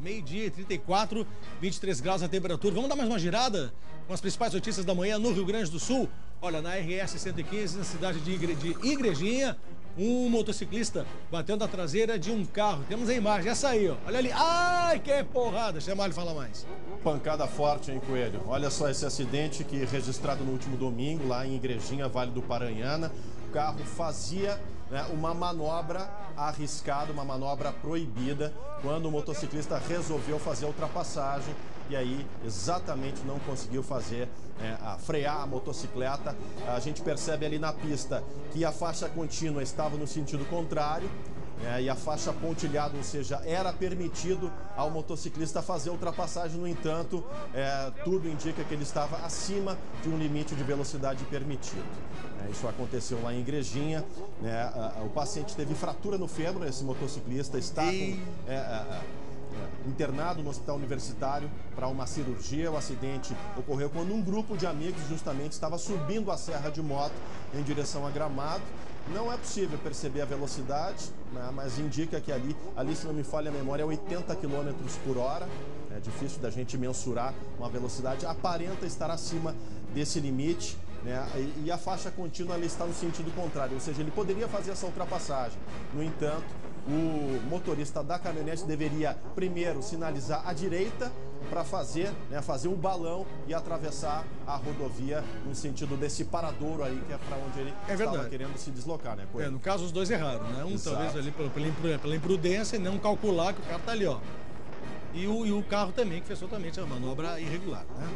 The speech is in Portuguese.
Meio-dia e 34, 23 graus a temperatura. Vamos dar mais uma girada com as principais notícias da manhã no Rio Grande do Sul. Olha, na RS 115, na cidade de, Igre... de Igrejinha, um motociclista batendo na traseira de um carro. Temos a imagem, essa aí, ó. Olha ali. Ai, que porrada. Chama ele fala mais. Pancada forte, hein, Coelho? Olha só esse acidente que registrado no último domingo, lá em Igrejinha, Vale do Paranhana. O carro fazia né, uma manobra arriscada, uma manobra proibida, quando o motociclista resolveu fazer a ultrapassagem e aí exatamente não conseguiu fazer é, a frear a motocicleta. A gente percebe ali na pista que a faixa contínua estava no sentido contrário é, e a faixa pontilhada, ou seja, era permitido ao motociclista fazer a ultrapassagem, no entanto, é, tudo indica que ele estava acima de um limite de velocidade permitido. É, isso aconteceu lá em Igrejinha, né, a, a, o paciente teve fratura no fêmur, esse motociclista está com é, internado no hospital universitário para uma cirurgia. O acidente ocorreu quando um grupo de amigos justamente estava subindo a serra de moto em direção a Gramado. Não é possível perceber a velocidade, né, mas indica que ali, ali, se não me falha a memória, é 80 km por hora. É difícil da gente mensurar uma velocidade. Aparenta estar acima desse limite. Né, e, e a faixa contínua está no sentido contrário, ou seja, ele poderia fazer essa ultrapassagem. No entanto, o motorista da caminhonete deveria primeiro sinalizar à direita para fazer, né, fazer um balão e atravessar a rodovia no sentido desse paradouro aí, que é para onde ele é estava querendo se deslocar, né? É, no caso, os dois erraram, né? Um Exato. talvez ali pela imprudência e não calcular que o cara tá ali, ó. E o, e o carro também, que fez totalmente a manobra irregular, né?